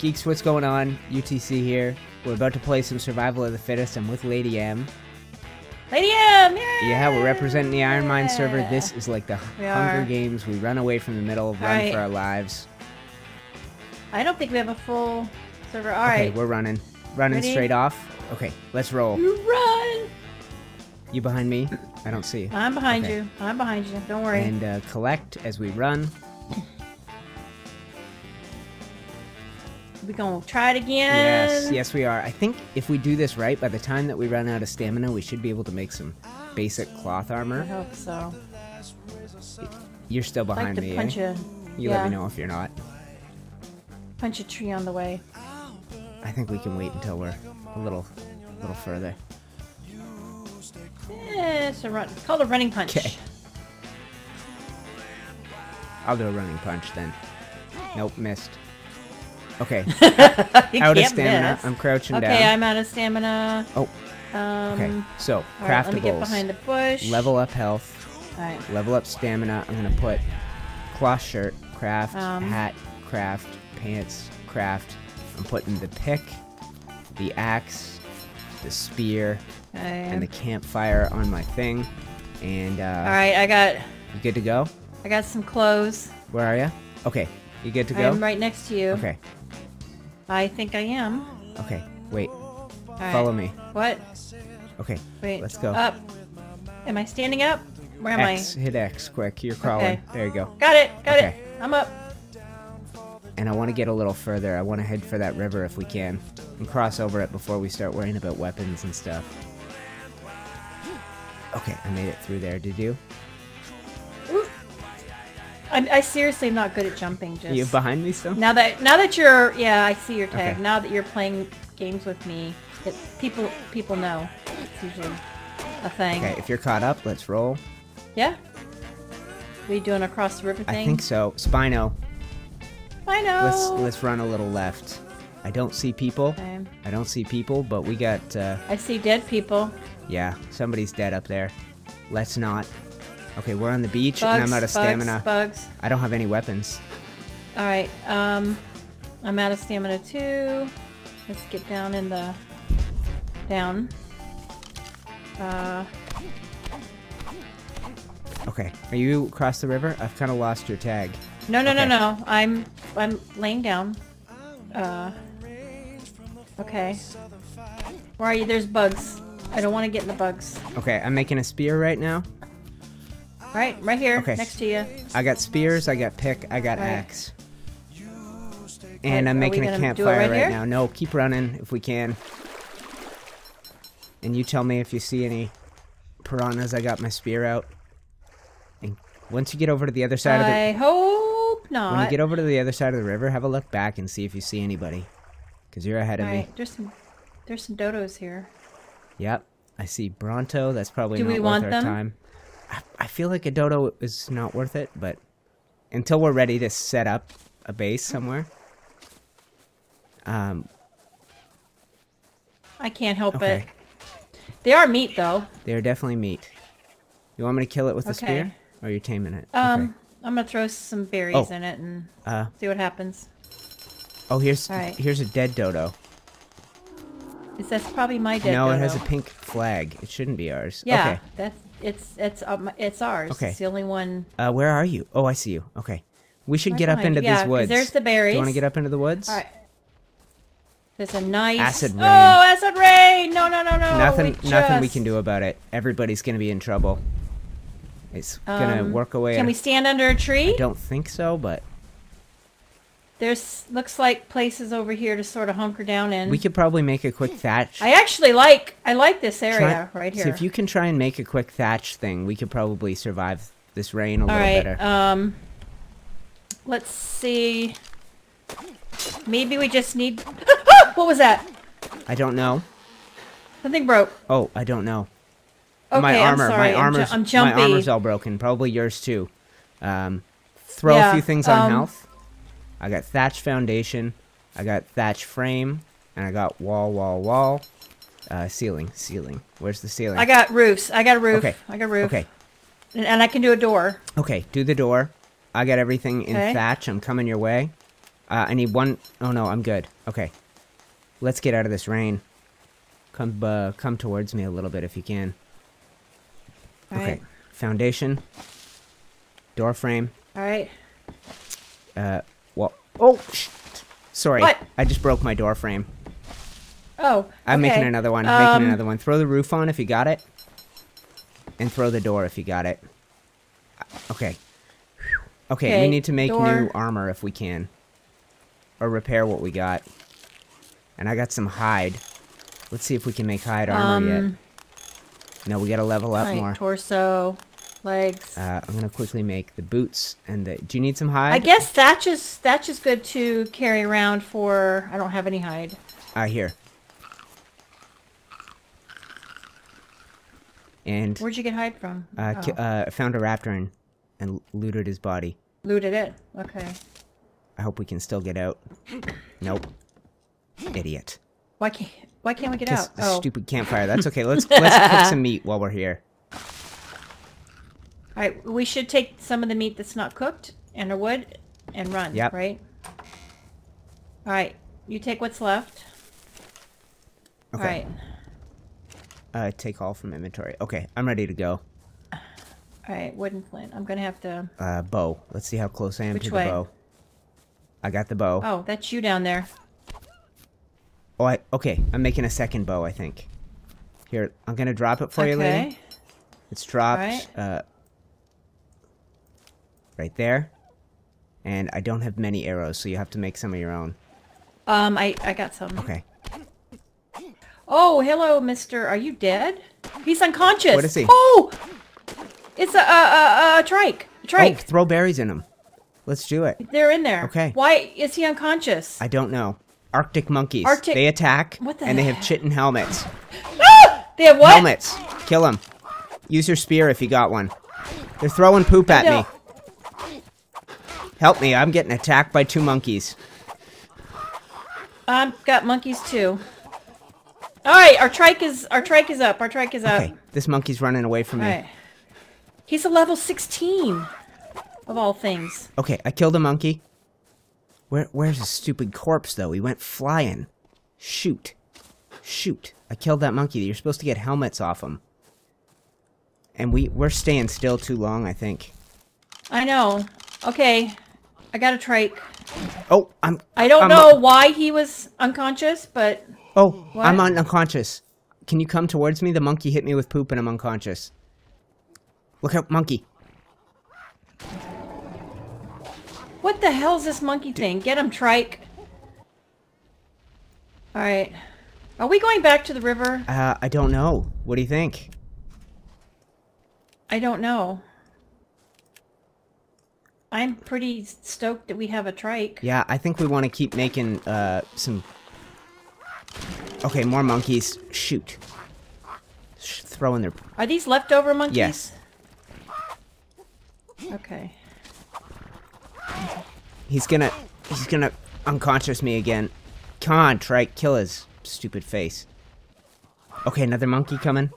Geeks, what's going on? UTC here. We're about to play some Survival of the Fittest. I'm with Lady M. Lady M, yeah. Yeah, we're representing the Iron Mine server. This is like the We Hunger are. Games. We run away from the middle, run Alright. for our lives. I don't think we have a full server. All okay, right. we're running. Running Ready? straight off. Okay, let's roll. You run. You behind me? I don't see you. I'm behind Okay. you. I'm behind you. Don't worry. And uh, collect as we run. We gonna try it again. Yes, yes, we are. I think if we do this right, by the time that we run out of stamina, we should be able to make some basic cloth armor. I hope so. You're still I'd like behind me, punch eh? a You yeah, let me know if you're not. punch a tree on the way. I think we can wait until we're a little, a little further. It's a run. It's called a running punch. Okay. I'll do a running punch then. Nope, missed. Okay, out of stamina. miss. I'm crouching Okay, down. Okay, I'm out of stamina. Oh, Um, okay. So, all right, let me get behind the bush. Level up health. All right. Level up stamina. I'm gonna put cloth shirt, craft, Um. hat, craft, pants, craft. I'm putting the pick, the axe, the spear, Okay. and the campfire on my thing. And uh, All right, I got you good to go? I got some clothes. Where are you? Okay, you good to go? I'm right next to you. Okay, I think I am. okay. Wait, right. follow me. What? Okay, Wait. let's go. Up. Am I standing up? Where am X, hit X, quick. You're crawling. Okay. There you go. Got it. Got Okay. it. I'm up. And I want to get a little further. I want to head for that river if we can, and cross over it before we start worrying about weapons and stuff. Okay, I made it through there. Did you? I, I seriously am not good at jumping. Just Are you behind me still? now that now that you're yeah, I see your tag. Okay. Now that you're playing games with me, it, people people know. It's usually a thing. Okay, if you're caught up, let's roll. Yeah. We doing across the river thing? I think so. Spino, I know. let's let's run a little left. I don't see people. Okay. I don't see people, but we got uh, I see dead people. yeah, somebody's dead up there. Let's not. Okay, we're on the beach Bugs, and I'm out of bugs, stamina. Bugs. I don't have any weapons. All right. Um, I'm out of stamina too. Let's get down in the down. Uh, Okay, are you across the river? I've kind of lost your tag. no, no, Okay. no, no. I'm I'm laying down. Uh, okay. Where are you? There's bugs. I don't want to get in the bugs. Okay, I'm making a spear right now. All right, right here, Okay. next to you. I got spears, I got pick, I got Right. axe. And I'm are making a gonna do it campfire right right, now. No, keep running if we can. And you tell me if you see any piranhas. I got my spear out. And once you get over to the other side of the I hope not. when you get over to the other side of the river, have a look back and see if you see anybody. Cause you're ahead of All me. there's some there's some dodos here. Yep. I see Bronto. That's probably Do not we worth want our them? time. I, I feel like a dodo is not worth it, but until we're ready to set up a base somewhere. Um, I can't help okay. it. They are meat though. They're definitely meat. You want me to kill it with a spear? Or you're you taming it? Um, I'm gonna throw some berries Oh. in it and Uh, see what happens. oh, here's right. here's a dead dodo. Is that's probably my dead no, dodo. it has a pink flag. It shouldn't be ours. Yeah, Okay. that's it's it's um, it's ours. Okay. It's the only one. Uh, where are you? Oh, I see you. Okay. We should get up into. Yeah, these 'cause woods. there's the berries. Do you want to get up into the woods? All right. There's a nice Acid rain. Oh, acid rain! No, no, no, no. nothing we nothing we just- can do about it. Everybody's gonna be in trouble. It's gonna Um, work away. Can we stand under a tree? I don't think so, but There's looks like places over here to sort of hunker down in. we could probably make a quick thatch. I actually like I like this area Try- right here. So if you can try and make a quick thatch thing, we could probably survive this rain a All little right. better. Um, let's see. Maybe we just need. what was that? I don't know. Something broke. Oh, I don't know. Okay, my I'm armor, sorry. my I'm ju- armor's, I'm jumpy. my armor's all broken. Probably yours too. Um, throw a few things on um, health. I got thatch foundation. I got thatch frame, and I got wall, wall, wall. Uh, ceiling, ceiling. Where's the ceiling? I got roofs. I got a roof. Okay. I got a roof. Okay, And, and I can do a door. okay. Do the door. I got everything in Okay. thatch. I'm coming your way. Uh, I need one oh no, I'm good. Okay. Let's get out of this rain. Come, uh, come towards me a little bit if you can. All okay. right. Foundation. Door frame. All right. Uh, oh, sorry. What? I just broke my door frame. Oh. Okay. I'm making another one. Um, making another one. Throw the roof on if you got it. And throw the door if you got it. Uh, Okay. Okay, we need to make door. new armor if we can. Or repair what we got. And I got some hide. Let's see if we can make hide armor yet. Um, No, we gotta level up right, more. torso, legs. Uh, I'm gonna quickly make the boots and the. Do you need some hide? I guess thatch is thatch is good to carry around for. I don't have any hide. Uh, here. And Where'd you get hide from? uh, oh. uh, found a raptor and, and looted his body. Looted it. Okay. I hope we can still get out. Nope. Idiot. Why can't Why can't we get out? Oh, stupid campfire. That's okay. Let's let's cook some meat while we're here. All right. We should take some of the meat that's not cooked and a wood and run. Yep. Right. All right. You take what's left. Okay. All right. Uh, take all from inventory. Okay, I'm ready to go. All right. Wooden flint. I'm gonna have to. Uh, bow. Let's see how close I am Which to way? the bow. I got the bow. Oh, that's you down there. Oh, I, okay. I'm making a second bow, I think. Here, I'm gonna drop it for you, lady. Okay. It's dropped. Alright. Uh, right there. And I don't have many arrows, so you have to make some of your own. Um, I I got some. Okay. Oh, hello, Mister. Are you dead? He's unconscious. What is he? Oh, it's a a a, a trike. A Oh, trike. throw berries in them. Let's do it. They're in there. Okay. Why is he unconscious? I don't know. Arctic monkeys. Arctic- They attack, What the and they have chitin helmets. They have what? Helmets. Kill them. Use your spear if you got one. They're throwing poop at me. Help me, I'm getting attacked by two monkeys. I've got monkeys too. All right, our trike is our trike is up. Our trike is up. Okay, this monkey's running away from me. All right. He's a level 16 of all things. Okay, I killed a monkey. Where where's his stupid corpse though? He went flying. Shoot. Shoot. I killed that monkey. You're supposed to get helmets off him. And we we're staying still too long, I think. I know. Okay. I got a trike. Oh, I'm I don't I'm- know why he was unconscious, but Oh, What? I'm un- unconscious. Can you come towards me? The monkey hit me with poop and I'm unconscious. Look out, monkey. what the hell is this monkey thing? Get him, trike. All right. Are we going back to the river? Uh, I don't know. What do you think? I don't know. I'm pretty stoked that we have a trike. Yeah, I think we want to keep making uh some. Okay, more monkeys. Shoot. Sh- throwing their. Are these leftover monkeys? Yes. Okay. He's gonna. He's gonna unconscious me again. Come on, Trike, kill his stupid face. Okay, another monkey coming.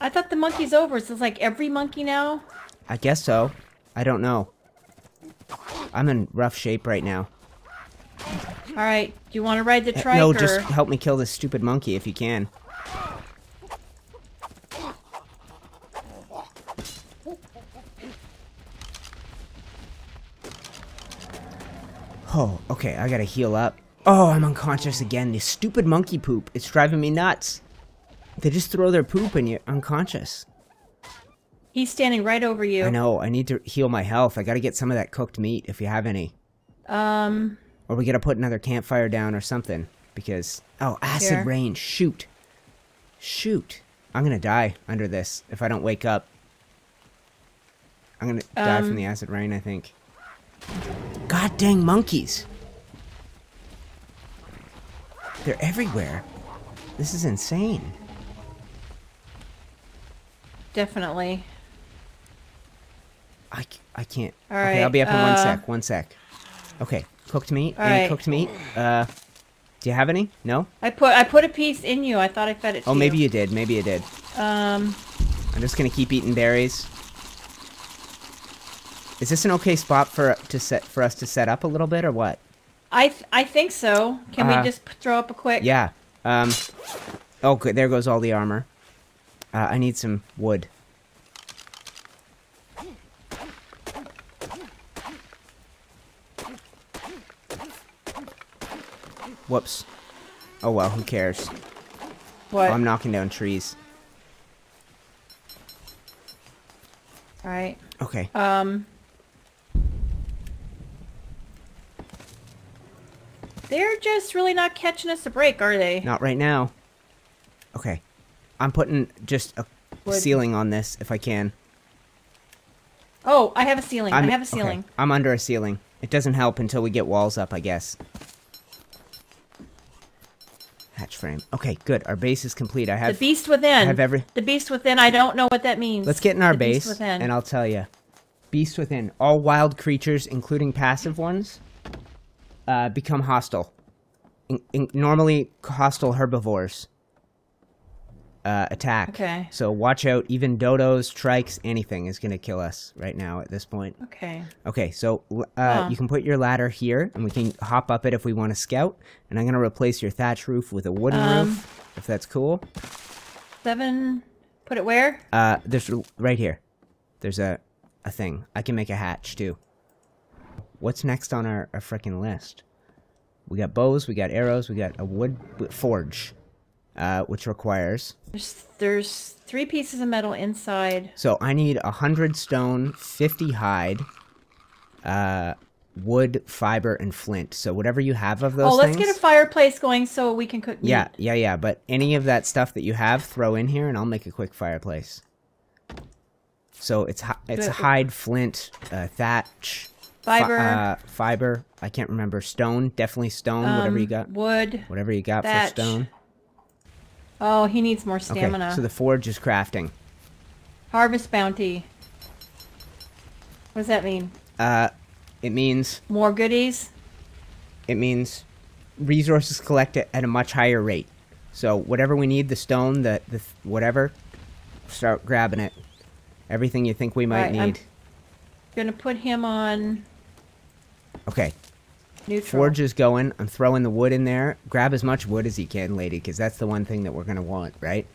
I thought the monkey's over. So it's like every monkey now? I guess so. I don't know. I'm in rough shape right now. All right. Do you want to ride the Eh, trike no, or... just help me kill this stupid monkey if you can. Oh, okay, I gotta heal up. Oh, I'm unconscious again. This stupid monkey poop. It's driving me nuts. They just throw their poop and you're unconscious. He's standing right over you. I know, I need to heal my health. I gotta get some of that cooked meat if you have any. Um, Or we gotta put another campfire down or something. Because. Oh, acid Here. rain. Shoot. Shoot. I'm gonna die under this if I don't wake up. I'm gonna die from Um, the acid rain, I think. God dang monkeys! They're everywhere. This is insane. definitely. I, I can't. All okay, I'll be up in one uh, sec. One sec. Okay, cooked meat. All Any right. cooked meat? Uh, do you have any? No? I put I put a piece in you. I thought I fed it to Oh, maybe you did. Maybe you did. Um, I'm just gonna keep eating berries. Is this an okay spot for to set for us to set up a little bit or what? I th- I think so. Can Uh, we just p- throw up a quick? Yeah. Um. Oh, good. There goes all the armor. Uh, I need some wood. Whoops. Oh well, who cares? What? I'm knocking down trees. All right. Okay. Um. They're just really not catching us a break, are they? Not right now. Okay. I'm putting just a Wood. ceiling on this if I can. Oh, I have a ceiling. i I'm, have a okay, ceiling. I'm under a ceiling. It doesn't help until we get walls up, I guess. Hatch frame. Okay, good. Our base is complete. I have The beast within. I have every- The beast within. I don't know what that means. Let's get in our The base, within. and I'll tell you. Beast within. All wild creatures, including passive ones, uh, become hostile. In, in, normally, hostile herbivores uh, attack. Okay. So watch out. Even dodos, trikes, anything is going to kill us right now at this point. Okay. Okay, so uh, you can put your ladder here, and we can hop up it if we want to scout. And I'm gonna replace your thatch roof with a wooden Um, roof, if that's cool. Seven. Put it where? Uh, there's right here. There's a a thing. I can make a hatch too. What's next on our, our freaking list? We got bows, we got arrows, we got a wood forge, uh, which requires. There's there's three pieces of metal inside. So I need a hundred stone, fifty hide, uh, wood, fiber, and flint. So whatever you have of those. oh, let's things, get a fireplace going so we can cook meat. Yeah, yeah, yeah. But any of that stuff that you have, throw in here, and I'll make a quick fireplace. So it's it's hide, flint, uh, thatch, fi- Fiber. uh, fiber. I can't remember stone. Definitely stone. whatever you um, got. Wood. Whatever you got thatch. for stone. Oh, he needs more stamina. Okay. So the forge is crafting. Harvest bounty. What does that mean? Uh, it means More goodies? it means resources collected at a much higher rate. So whatever we need, the stone, the the th- whatever, start grabbing it. Everything you think we might Right, I'm- Gonna put him on Okay. Neutral. Forge is going. I'm throwing the wood in there. Grab as much wood as you can, lady, because that's the one thing that we're gonna want, right?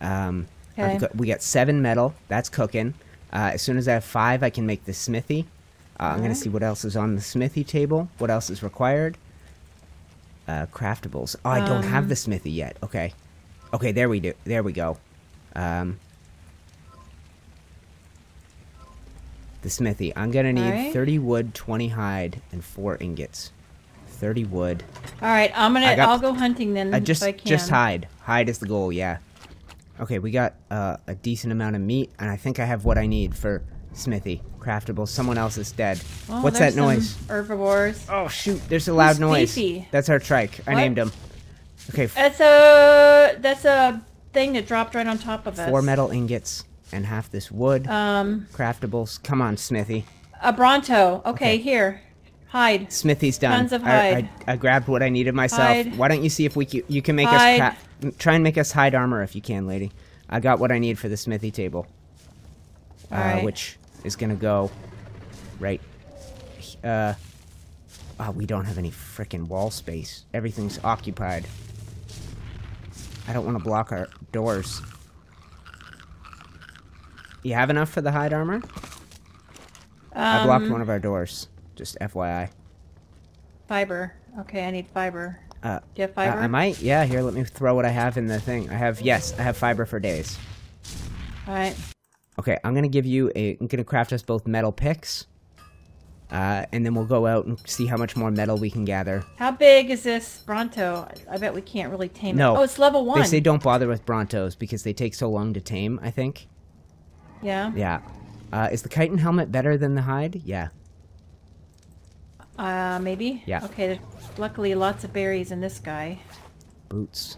Um, Okay. we got seven metal. That's cooking. Uh, as soon as I have five, I can make the smithy. Uh, I'm gonna see what else is on the smithy table. What else is required? Uh, craftables. Oh, I don't have Um, the smithy yet. Okay. Okay, there we do. There we go. Um, the smithy. I'm gonna need Alright. 30 wood, 20 hide, and four ingots. 30 wood. All right, I'm gonna. I got- I'll go hunting then. Uh, just if I can. just hide. Hide is the goal. Yeah. Okay, we got uh, a decent amount of meat, and I think I have what I need for smithy craftable. Someone else is dead. Oh, What's that noise? some Herbivores. Oh shoot! There's a loud Who's noise. Beefy? That's our trike. I What? named him. Okay, That's a that's a thing that dropped right on top of us. four metal ingots and half this wood. Um, craftables. Come on, Smithy. a Bronto. Okay, Okay. here, hide. Smithy's done. Tons of hide. I, I grabbed what I needed myself. Hide. Why don't you see if we you can make Hide. us try and make us hide armor if you can, lady. I got what I need for the smithy table. Uh, which is gonna go right. Uh, oh, we don't have any frickin' wall space. Everything's occupied. I don't want to block our doors. You have enough for the hide armor? I blocked Um, one of our doors. Just FYI. Fiber. Okay, I need fiber. Uh, Do you have uh, fiber? I might. Yeah, here, let me throw what I have in the thing. I have, yes, I have fiber for days. All right. Okay, I'm gonna give you a. I'm gonna craft us both metal picks, uh, and then we'll go out and see how much more metal we can gather. How big is this Bronto? I bet we can't really tame No. it. Oh, it's level one. They say don't bother with Brontos because they take so long to tame. I think. Yeah. Yeah. Uh, is the chitin helmet better than the hide? Yeah. Uh, maybe. Yeah. Okay. There's luckily lots of berries in this guy. Boots.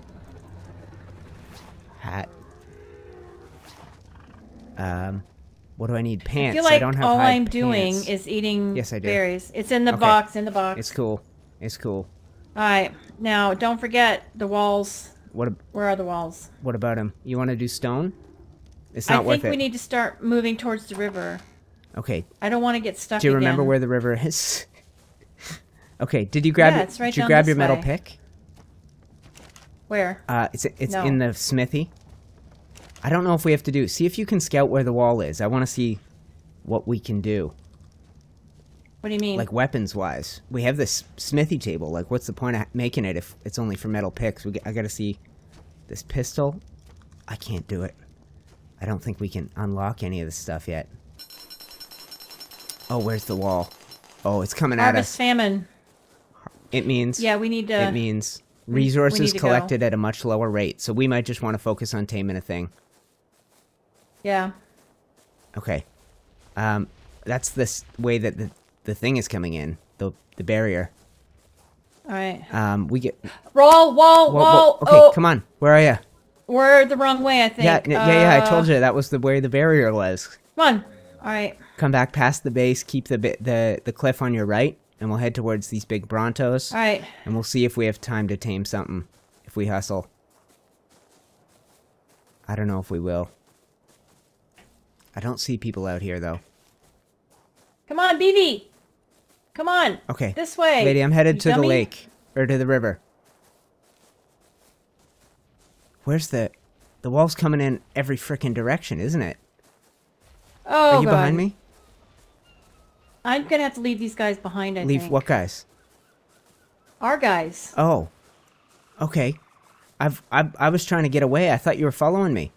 Hat. Um, what do I need? Pants. I feel like I don't have all I'm doing is eating Yes, I do. berries. It's in the Okay. box. In the box. It's cool. It's cool. All right. Now, don't forget the walls. What? Where are the walls? What about him? You want to do stone? It's I not worth think we need to start moving towards the river. Okay. I don't want to get stuck Do you remember where the river is? okay. Did you grab? Yeah, your- it's right did you grab your metal pick? Where? Uh, it's it's No. in the smithy. I don't know if we have to do. See if you can scout where the wall is. I want to see what we can do, What do you mean? like weapons wise. We have this smithy table. Like, what's the point of making it if it's only for metal picks? We, I got to see this pistol. I can't do it. I don't think we can unlock any of this stuff yet. Oh, where's the wall? Oh, it's coming at Harvest us. famine. It means Yeah, we need to. it means resources to go. collected at a much lower rate. So we might just want to focus on taming a thing. yeah. Okay. Um, that's this way that the, the thing is coming in. The the barrier. All right. Um, we get. Roll, wall, Whoa, wall. whoa, okay, oh, come on. Where are you? We're the wrong way, I think. Yeah, yeah, yeah. I Uh, told you that was the way the barrier was. Come on. All right. Come back past the base. Keep the the the cliff on your right, and we'll head towards these big Brontos, All right. and we'll see if we have time to tame something. If we hustle. I don't know if we will. I don't see people out here though. Come on, BB. Come on. Okay. This way. Lady, I'm headed you to the lake or to the river. Where's the the wall's coming in every frickin' direction, isn't it? Oh, Are you God. behind me? I'm gonna have to leave these guys behind. I Leave think. what guys? Our guys. Oh. Okay. I've I I was trying to get away. I thought you were following me.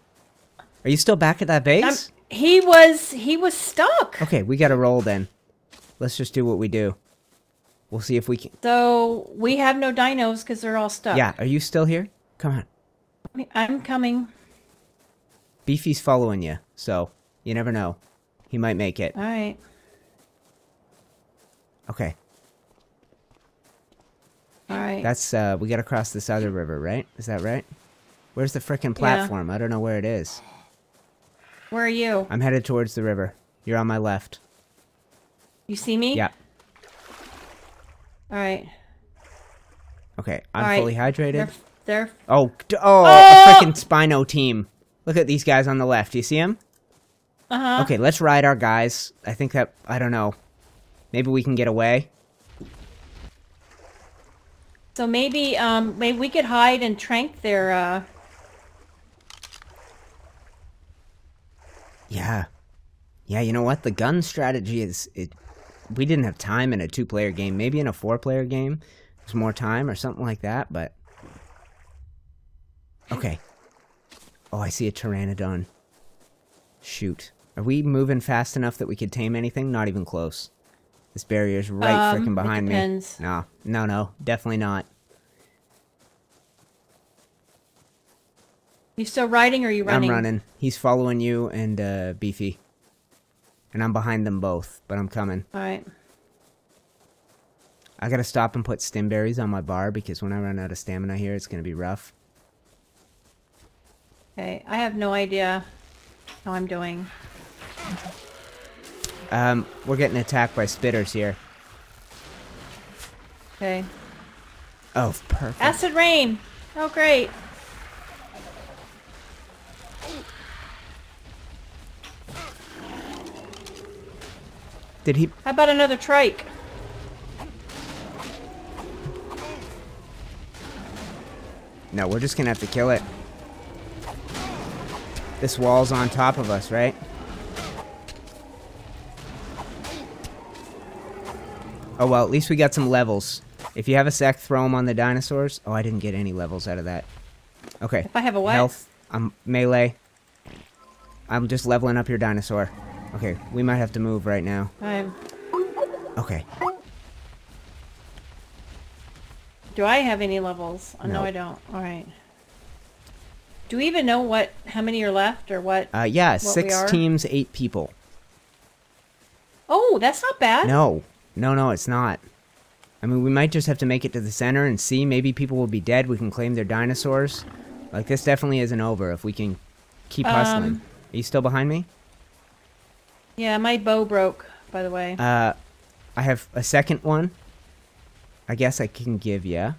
Are you still back at that I'm, base? Um, he was. He was stuck. Okay, we got to roll then. Let's just do what we do. We'll see if we can. So we have no dinos because they're all stuck. Yeah, are you still here? Come on. I'm coming. Beefy's following you, so you never know. He might make it. All right. Okay. All right. That's uh we gotta cross this other river, right? Is that right? Where's the frickin' platform? I don't know where it is. Where are you? I'm headed towards the river. You're on my left. You see me? Yeah. All right. Okay. I'm All right. fully hydrated. They're. They're. Oh, oh, Oh! a frickin' Spino team. Look at these guys on the left. Do you see them? Uh huh. Okay, let's ride our guys. I think that I don't know. Maybe we can get away. So maybe um maybe we could hide and trank their uh Yeah. Yeah, you know what? The gun strategy is it we didn't have time in a two-player game. Maybe in a four-player game there's more time or something like that, but Okay. Oh, I see a pteranodon. Shoot. Are we moving fast enough that we could tame anything? Not even close. This barrier's right Um, frickin' it behind me. No, no, no, definitely not. You still riding or are you running? I'm running. He's following you and uh, Beefy. And I'm behind them both, but I'm coming. All right. I gotta stop and put stim berries on my bar because when I run out of stamina here, it's gonna be rough. Okay. I have no idea how I'm doing. Um, we're getting attacked by spitters here. Okay. Oh, perfect. Acid rain. Oh great. Did he? How about another trike? No, we're just gonna have to kill it. This wall's on top of us, right? Oh well, at least we got some levels. If you have a sec, throw them on the dinosaurs. Oh, I didn't get any levels out of that. Okay. If I have a what? Health. I'm melee. I'm just leveling up your dinosaur. Okay, we might have to move right now. I'm, Okay. do I have any levels? Oh, no. No. I don't. All right. Do we even know what how many are left or what? Uh, yeah, What six teams, eight people. oh, that's not bad. No, no, no, it's not. I mean, we might just have to make it to the center and see. Maybe people will be dead. We can claim their dinosaurs. Like, this definitely isn't over if we can keep hustling. Um, Are you still behind me? Yeah, my bow broke. By the way. Uh, I have a second one. I guess I can give you.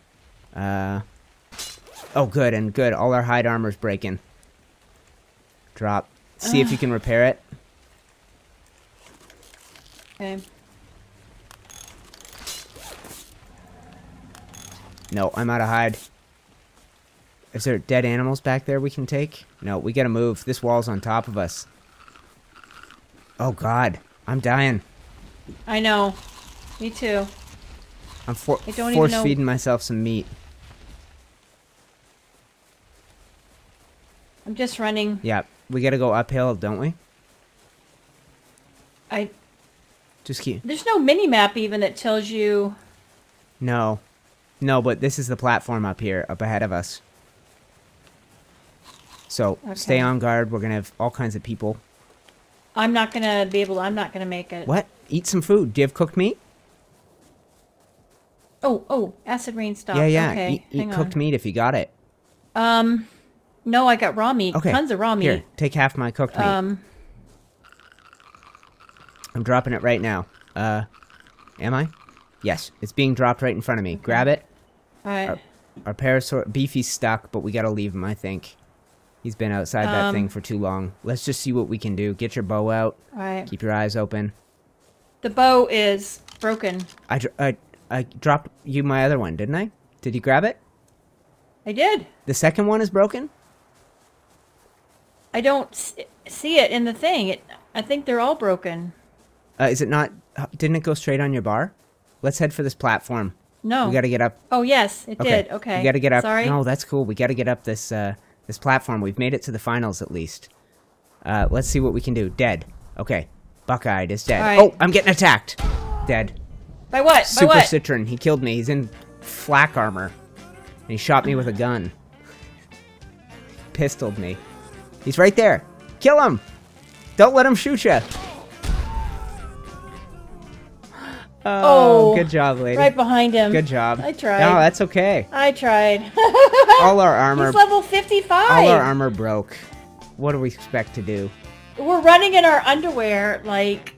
Uh, oh, good, and good. All our hide armor's breaking. Drop. See if you can repair it. Okay. No, I'm out of hide. Is there dead animals back there we can take? No, we gotta move. This wall's on top of us. Oh god, I'm dying. I know. Me too. I'm for I don't even force feeding myself some meat. I'm just running. Yeah, we gotta go uphill, don't we? I Just keep. there's no mini map even that tells you. No, no, but this is the platform up here, up ahead of us. So stay on guard. We're gonna have all kinds of people. I'm not gonna be able. I'm not gonna make it. What? Eat some food. Do you have cooked meat? Oh, oh, acid rain stop. yeah, yeah. Okay, eat eat cooked meat if you got it. Um, no, I got raw meat. Okay. Tons of raw meat. Here, take half my cooked meat. Um, I'm dropping it right now. Uh, am I? Yes, it's being dropped right in front of me. Grab it. all right. Our parasaur beefy's stuck, but we gotta leave him. I think he's been outside that Um, thing for too long. Let's just see what we can do. Get your bow out. All right. Keep your eyes open. The bow is broken. I, I, I dropped you my other one, didn't I? Did you grab it? I did. The second one is broken. I don't see it in the thing. It, I think they're all broken. Uh, is it not? Didn't it go straight on your bar? Let's head for this platform. No. We gotta get up. Oh yes, it Okay. did. Okay. We gotta get up. Sorry. No, that's cool. We gotta get up this uh, this platform. We've made it to the finals at least. Uh, let's see what we can do. Dead. Okay. Buckeyed is dead. Alright. Oh, I'm getting attacked. Dead. By what? Super By what? Citron. He killed me. He's in flak armor. And he shot me with a gun. Pistoled me. He's right there. Kill him. Don't let him shoot you. Oh, Oh, good job, lady. right behind him. Good job. I tried. No, that's okay. I tried. All our armor, He's level 55. all our armor broke. What do we expect to do? We're running in our underwear, like.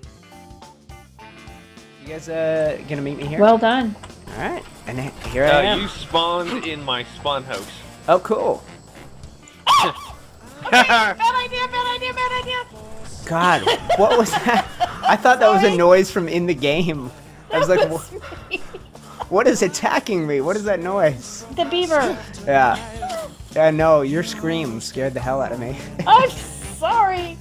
You guys uh gonna meet me here? Well done. all right. And he- here I Uh, am. you spawned in my spawn house. Oh, cool. Bad idea, bad idea, bad idea. God, what was that? I thought that was a noise from in the game. I was like, was "Wha- what is attacking me? What is that noise? The beaver. Yeah. Yeah, no, your scream scared the hell out of me. I'm sorry.